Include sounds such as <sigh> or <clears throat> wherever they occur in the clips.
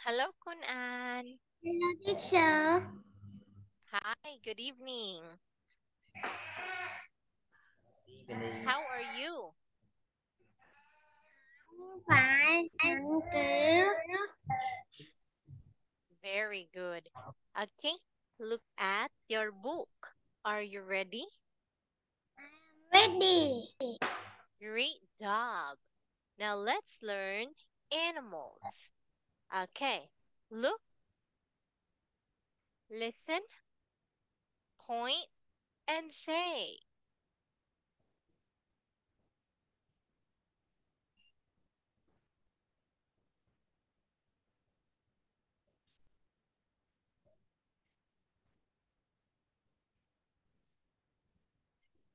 Hello, Quynh Anh. Hello, teacher. Hi, good evening. How are you? Fine, thank you. Very good. Okay, look at your book. Are you ready? I'm ready. Great job. Now let's learn animals. Okay, look, listen, point, and say.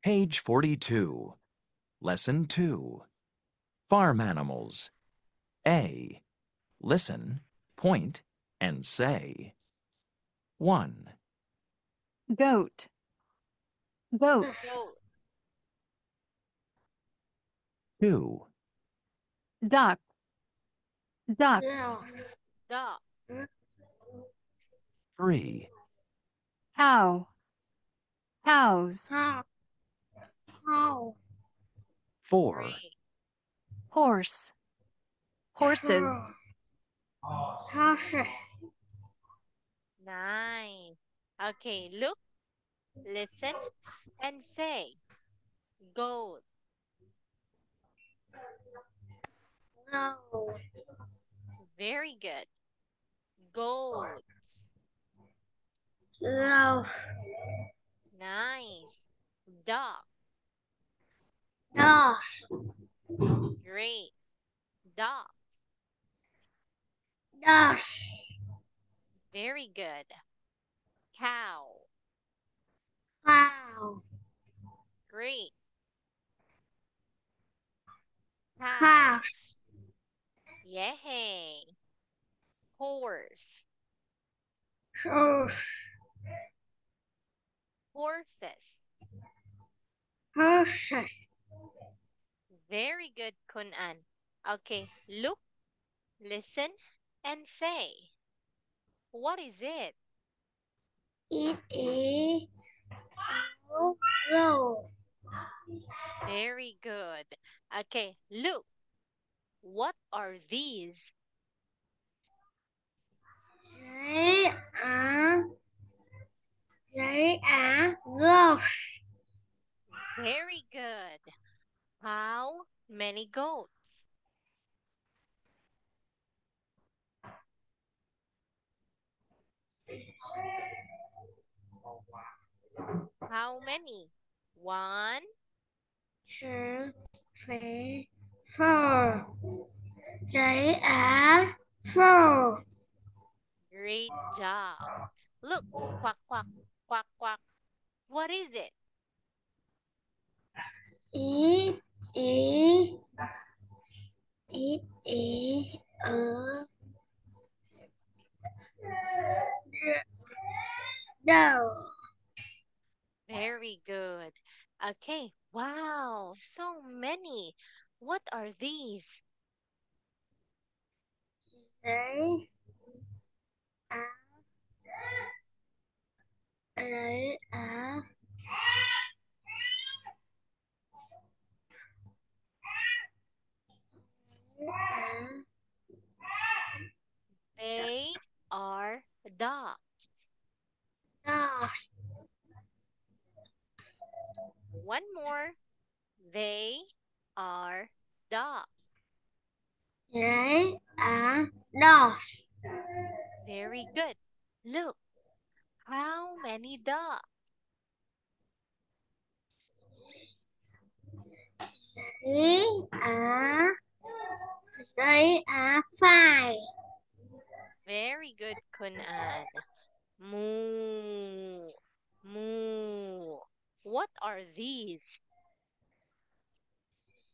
Page 42. Lesson 2. Farm animals. A. Listen, point, and say. 1, goat. Goats. 2, duck. Ducks. Dog, 3, cow. Cows? How? 4, horse. Horses Horses. Nice. Okay, look, listen, and say. Goat, No. very good. Goats, No. nice. Dog, No. great. Dog, No. very good. Cow, Cow. great. Cows, yay. Horse, Horse. horses. Horses. Very good, Quynh Anh. Okay, look, listen, and say. What is it? It is roll. Very good. Okay, look. What are these? They are they are goats. Very good. How many goats? How many? One, two, three, four. They are four. great job. Look, quack, quack, quack, quack. What is it? It is it is a no. Very good. Okay, wow, so many. What are these? They are they are They are dogs. Dogs. One more. They are dogs. They are dogs. Very good. Look, how many dogs? They are they are five. Very good, Quynh Anh. Moo. Moo. What are these?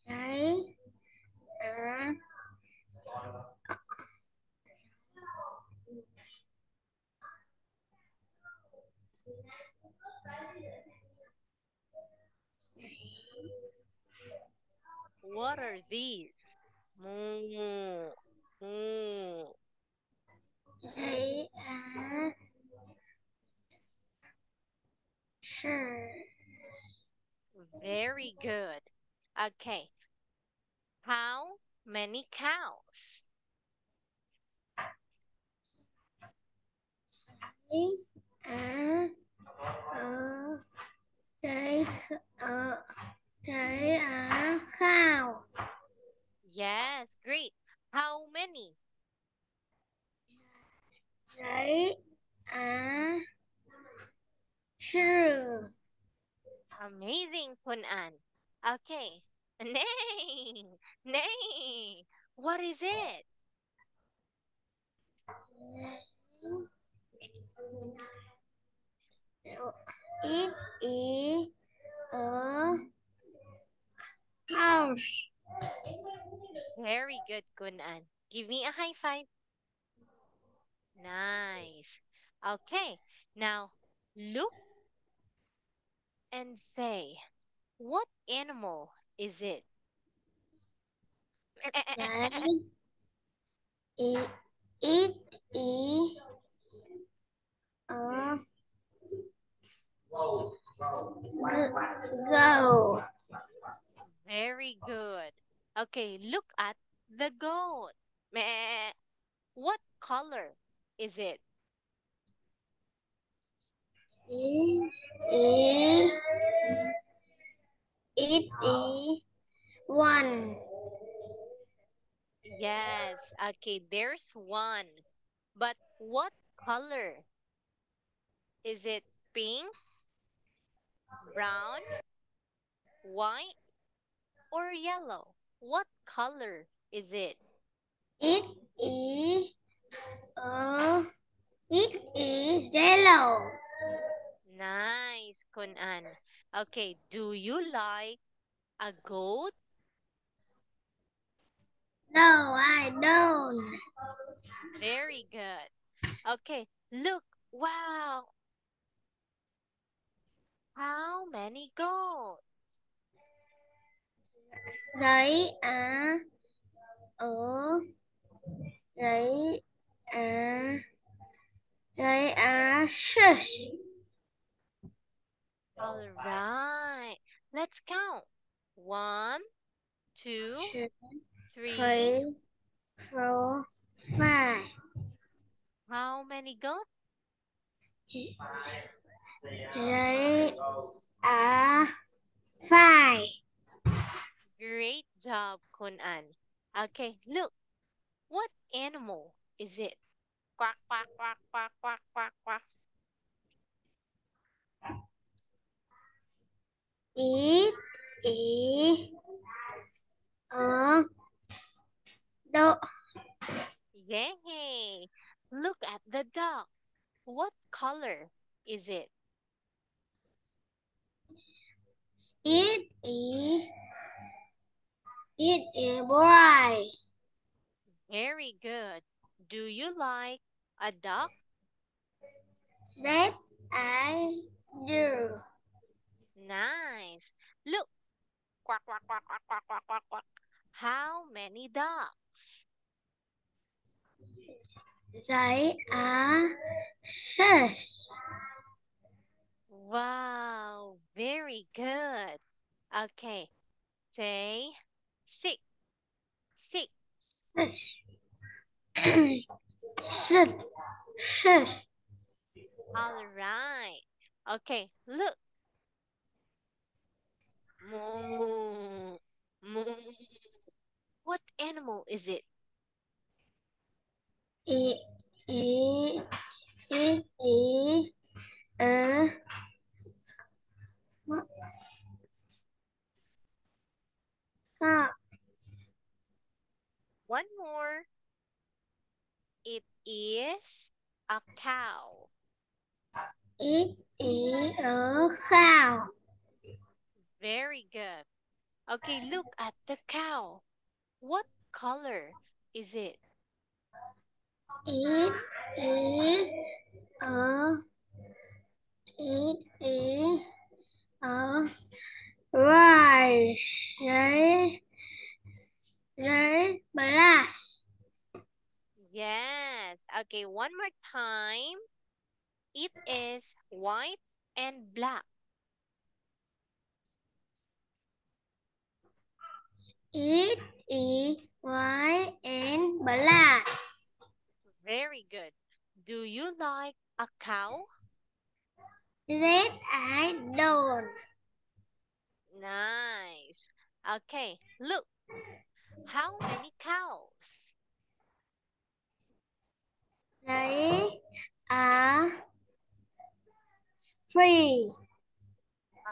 They are What are these? Moo. Moo. giấy á sure Very good. Okay. How many cows? giấy á ở giấy ở giấy á khao Yes, great. How many? á sure Amazing, Quynh Anh. Okay. <laughs> Nay, nay. What is it? it is a house Very good, Quynh Anh. Give me a high five. Nice. Okay. Now look and say, what animal is it? It, it is a go. Very good. Okay, look at the goat. What color is it? It is it is one. Yes. Okay, there's one. But what color? Is it pink, brown, white, or yellow? What color is it? It is a it is yellow. Nice, Quynh Anh. Okay, do you like a goat? No, I don't. Very good. Okay, look. Wow. How many goats? Giấy á ở giấy á giấy á shush. All right. Let's count. One, two, Two, three. three, four, five. How many goats? Giấy á five. Great job, Quynh Anh. Okay, look. What animal is it? Quack, quack, quack, quack, quack, quack, quack. It is a dog. Yay! Look at the dog. What color is it? It is it is bright. Very good. Do you like a dog? That I do. Nice. Look. Quack, quack, quack, quack, quack, quack, quack, quack. How many dogs? They are six. Wow, very good. Okay, say six. Six. Six. <clears throat> Six. Six. All right. Okay, look. Moo. Moo. What animal is it? It it it is a cock. One more. It is a cow. It is a cow. Very good. Okay, look at the cow. What color is it? It is a it is a rice giấy glass. Yes. Okay, one more time. It is white and black. It is white and black. Very good. Do you like a cow? That I don't. Nice. Okay, look. How many cows? They are three.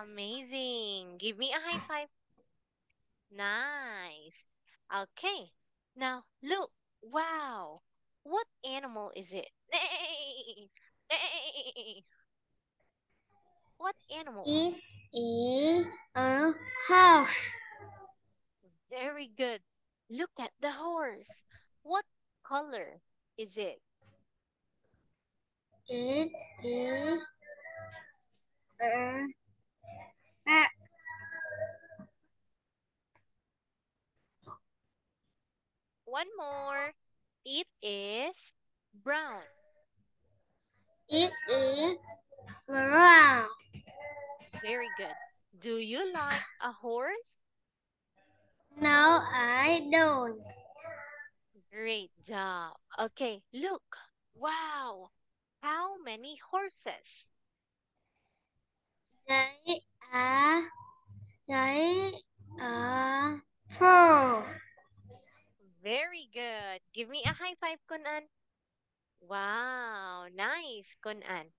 Amazing. Give me a high five. Nice. Okay. Now look. Wow. What animal is it? Nay. <laughs> Nay. What animal? It is a horse. Very good. Look at the horse. What color is it? It is a black. One more. It is brown. It is brown. Very good. Do you like a horse? No, I don't. Great job. Okay, look. Wow. How many horses? They are they are four. Very good. Give me a high five, Quynh Anh. Wow, nice, Quynh Anh.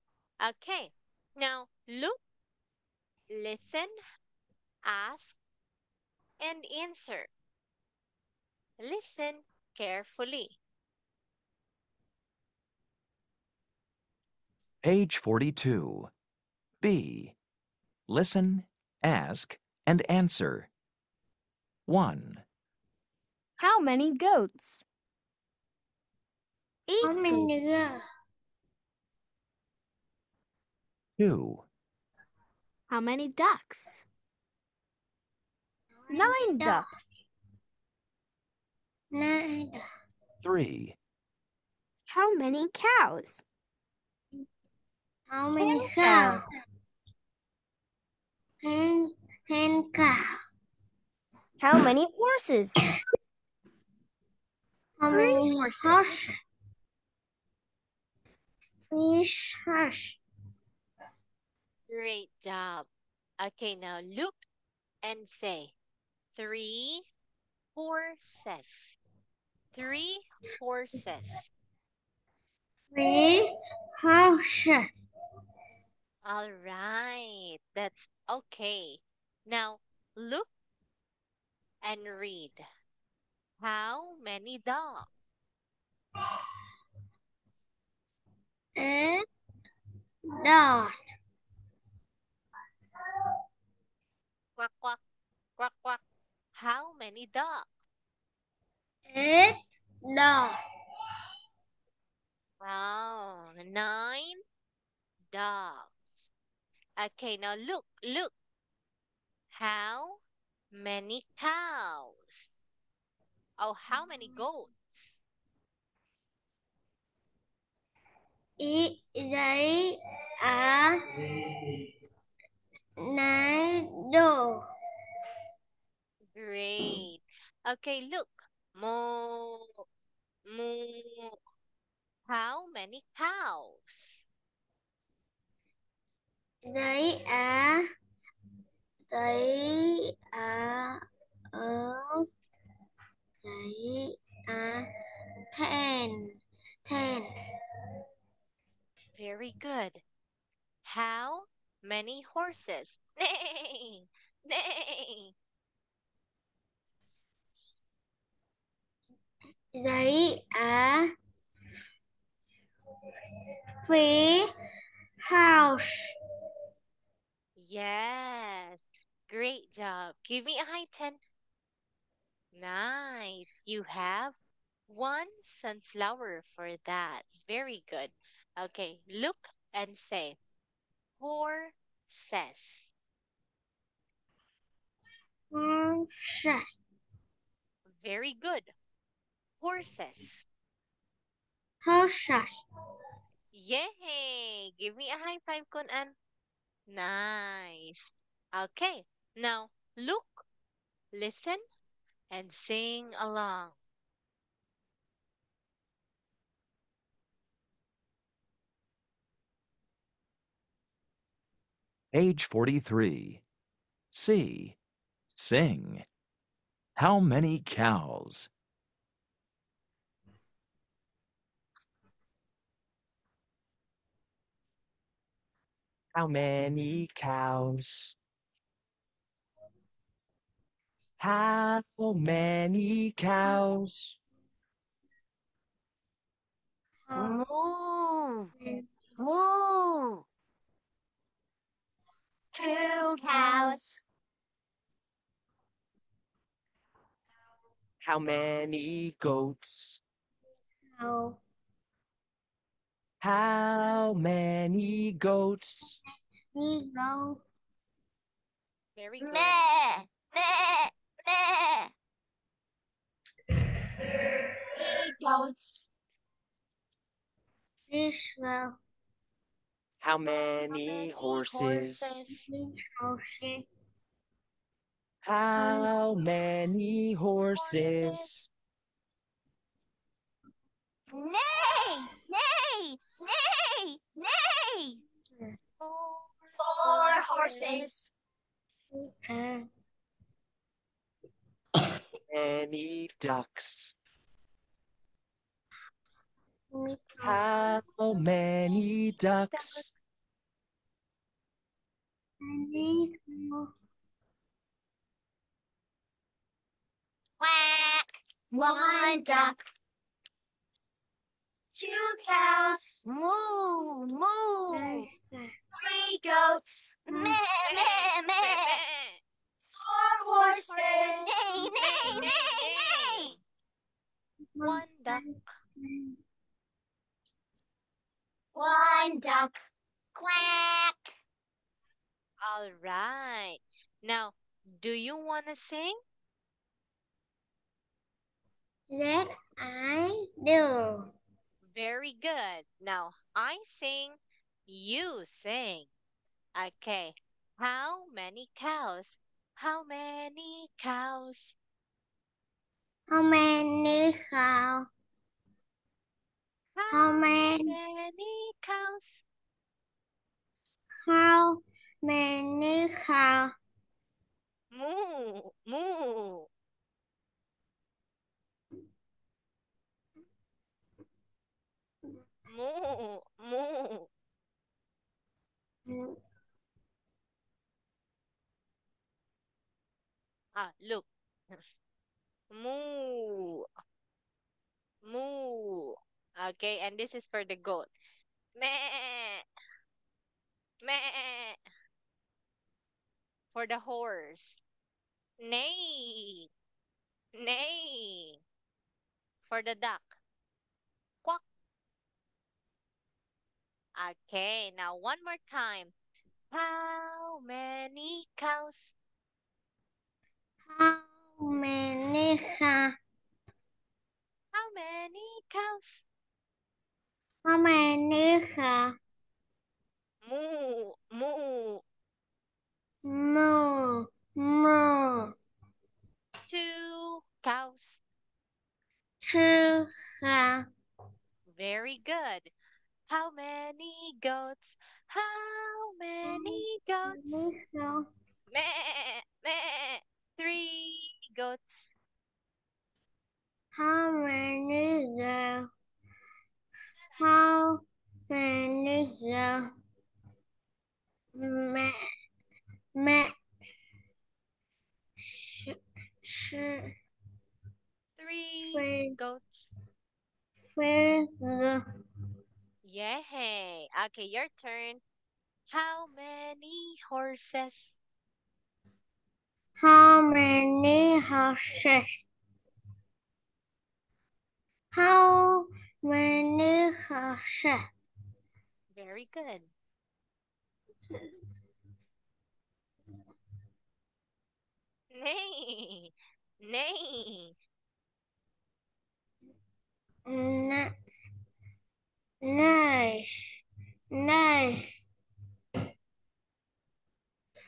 Okay, now look, listen, ask, and answer. Listen carefully. Page 42. B. Listen, ask, and answer. 1, How many goats? Eight How many girls? 2, How many ducks? Nine ducks. Nine. 3, How many cows? How many Ten cows? cows. Ten, ten cows. How many horses? <coughs> Many horses. Three horses. Great job. Okay, now look and say three horses. Three horses. Three horses. All right, that's okay. Now look and read. How many dogs? Eight dogs. Quack, quack, quack, quack. How many dogs? Eight dogs. Wow, nine dogs. Okay, now look, look. How many cows? Oh, how many goats? They are nine dogs. Great. Okay, look. Moo, moo. How many cows? They are they are uh, they are uh, ten. Ten. Very good. How many horses? <laughs> Nay, nay. They are three house. Yes. Great job. Give me a high 10. Nice. You have one sunflower for that. Very good. Okay, look and say horses. Horses. Very good. Horses. horses. Yay! Give me a high five, Quynh Anh. Nice. Okay, now look, listen, and sing along. Page 43. C. Sing. How many cows? How many cows? How many cows? How Moo. Moo. Two cows. How many goats? cows? How many goats? Eagle. Very good. Meh. Meh. Meh. Three goats. Israel. How How many many horses? horses? Horses. How many horses? Horses. Nay. Nay. Nay. Nay. Four, Four horses. Uh, Many ducks? How many ducks? Quack. One duck. Two cows. Moo. Moo. Three goats. Meh. Meh. Meh. Four horses. Nay. Nay. Nay. Nay. One duck. One duck. Quack. All right. Now, do you want to sing? That I do. Very good. Now, I sing, you sing. Okay. How many cows? How many cows? How many cows? How many? many cows? How many cows? Moo, moo. Moo, moo. Mm. Ah, look. Moo. Moo. Okay, and this is for the goat. Meh. Meh. For the horse. Neigh. Neigh. For the duck. Quack. Okay, now one more time. How many cows? How many cows? How many cows? How many cows? Moo, moo. Moo, moo. Two cows. Two cows. Very good. How many goats? How many goats? Meh. Three goats. How many girls? How many girls? Mẹ, mẹ, sh, sh, Three Three. goats. finger. Yay. Okay, your turn. How many horses? How many horses? How many horses? Very good. Nay, nay. Nine, nice, nice.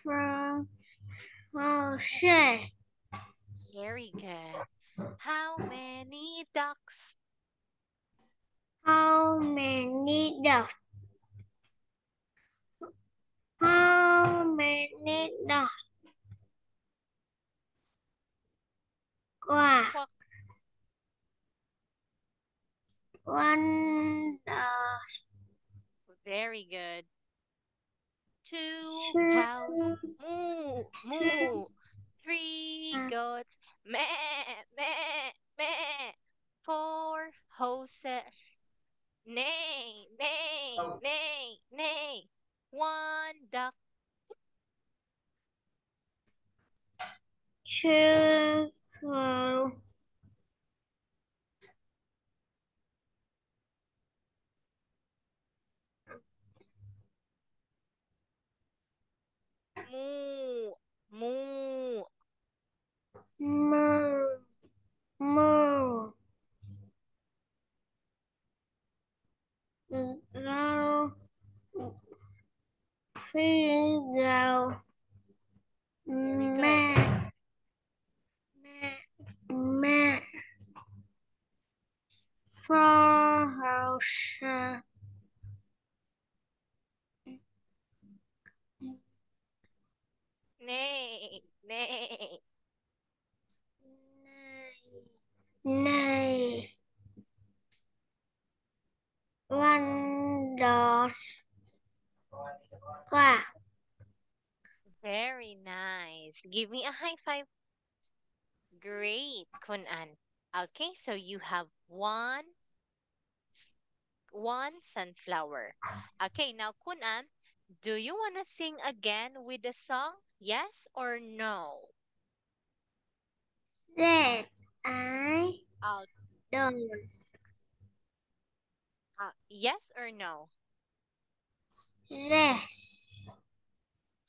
From Jose. Very good. How many ducks? How many ducks? How many ducks? Quack. Quack. One dog. Very good. Two cows. Moo, moo. Three Uh. goats. Meh, meh, meh. Four horses. Neigh, neigh, neigh, neigh. One duck. Two cow. Moo, moo. Moo. Moo. Now. Three go. Very good. Meh. Meh. Meh. Four house. Neigh, neigh. Nay. One dot. Quack. Very nice. Give me a high five. Great, Quynh Anh. Okay, so you have one one sunflower. Okay, now Quynh Anh, do you want to sing again with the song? Yes or no? That I Uh, don't. uh, yes or no? Yes.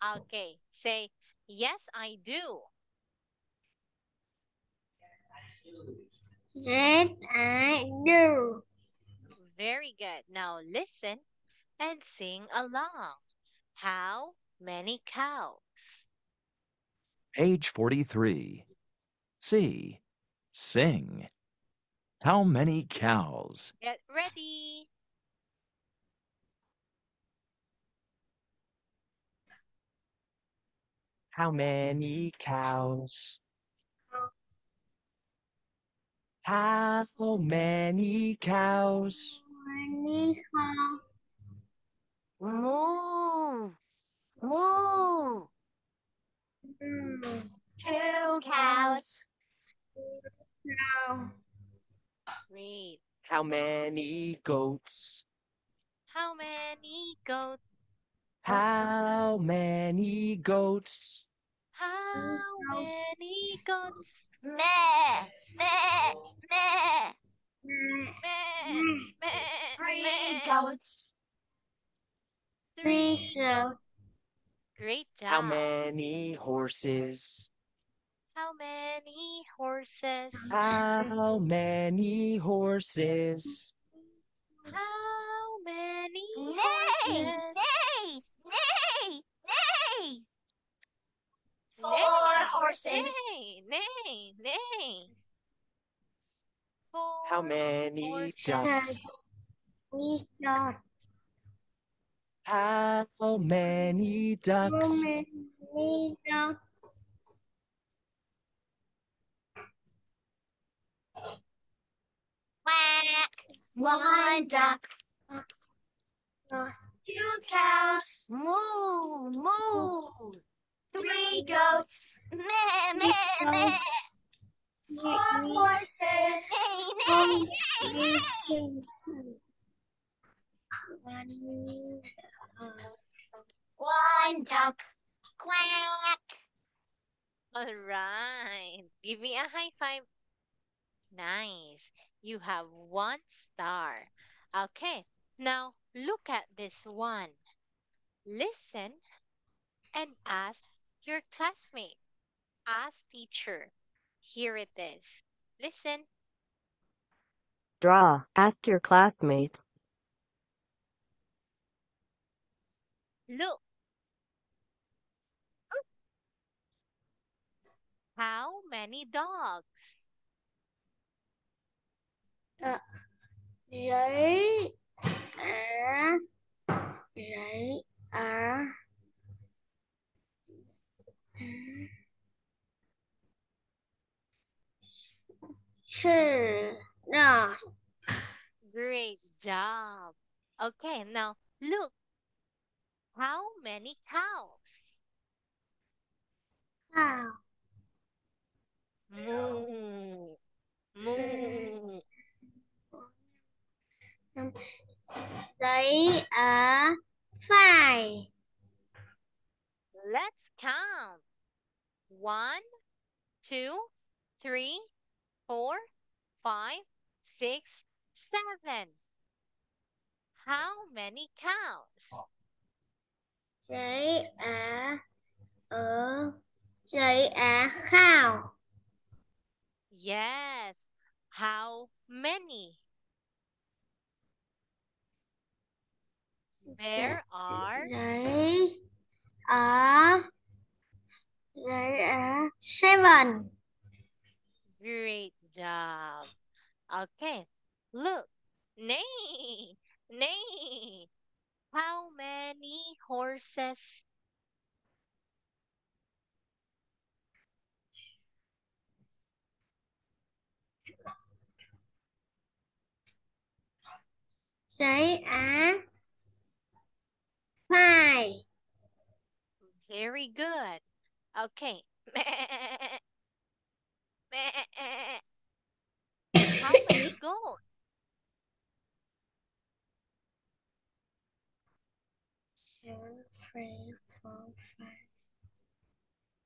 Okay, say yes, I do. That I do. Very good. Now listen and sing along. How many cows? Page 43. C. Sing. How many cows? Get ready. How many cows? How many cows? Money how Moo. Moo. Two cows. now. Great. How many goats? How many goats? How many goats? How many goats? Meh. Meh. Meh. Meh, meh, Three goats. Three go. Great job. How many horses? How many horses? How many horses? How many horses? Nay. Nay. Nay. Four Nay, horses. Nay, nay, nay. Four How many horses. ducks? We got How many ducks? how many dogs? Quack. One duck. Two cows. Moo. Moo. Three goats. Meh. Meh. Meh. Four horses. Neigh. One, uh, One duck. Quack. All right. Give me a high five. Nice. You have one star. Okay. Now look at this one. Listen and ask your classmate. Ask teacher. Here it is. Listen. Draw. Ask your classmates. Look. How many dogs? Uh, right. Uh, right. Uh. 是的 Great job. Okay, now look. How many cows? cow Moo. Moo. giấy á phải Let's count. One, two, three, four, five, six, seven. How many cows? giấy á ở giấy á khao Yes. How many? There are giấy á giấy á seven Great job. Okay, look. Nay, nay. How many horses? giấy á phải Very good. Okay. How many goats? two, three, four, five.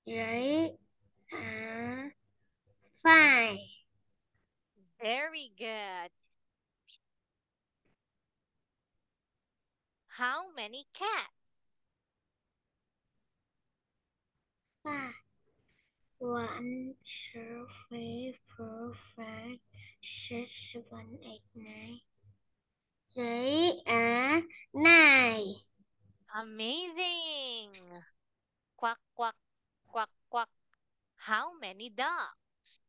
Giấy á phải Very good. How many cats? Five. One, two, three, four, five, six, seven, eight, nine. Giấy á nine. Amazing. Quack, quack, quack, quack. How many dogs?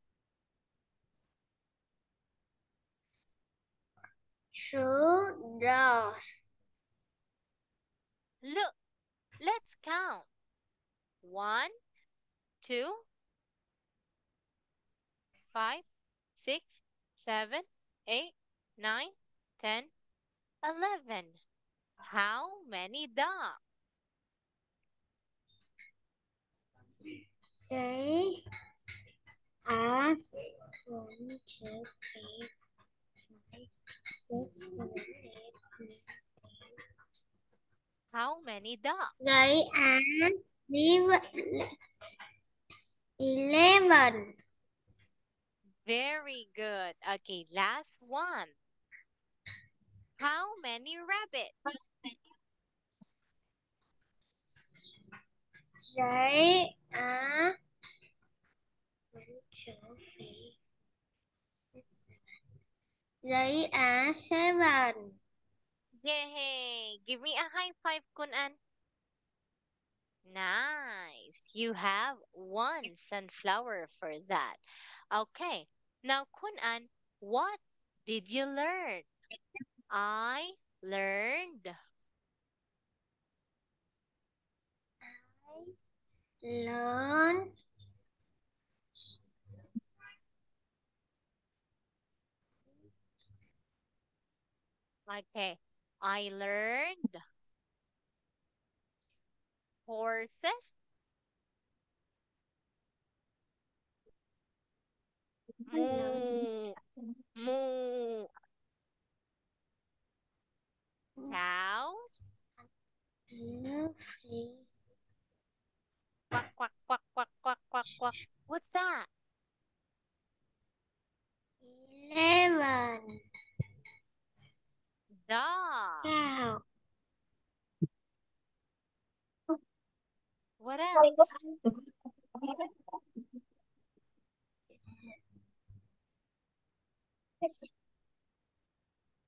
Two dogs. Look, let's count. One, two, five, six, seven, eight, nine, ten, eleven. How many dogs? Giấy á one, two, three, five, six, seven, eight, nine. How many dogs? Giấy á eleven. Eleven. Very good. Okay, last one. How many rabbits? Giấy á one, two, three, six, seven. Giấy á seven. Yay! Give me a high five, Quynh Anh. Nice. You have one sunflower for that. Okay. Now, Quynh Anh, what did you learn? I learned. I learned. Okay. I learned horses. Moo. Moo. Cows. Quack, quack, quack, quack, quack, quack, quack. What's that? eleven. Dog. Cow. What else?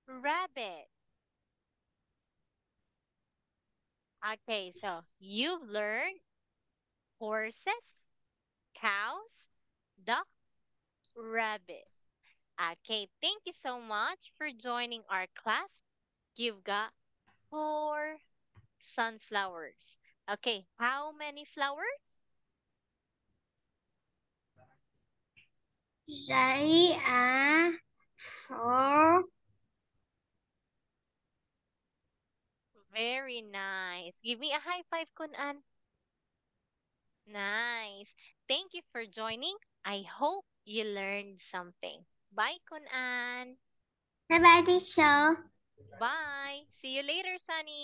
Rabbit. Okay, so you've learned horses, cows, duck, rabbit. Okay, thank you so much for joining our class. You've got four sunflowers. Okay, how many flowers? They are ah, four. Very nice. Give me a high five, Quynh Anh. Nice. Thank you for joining. I hope you learned something. Bye, Quynh Anh. Bye bye, teacher. Bye. See you later, Sunny.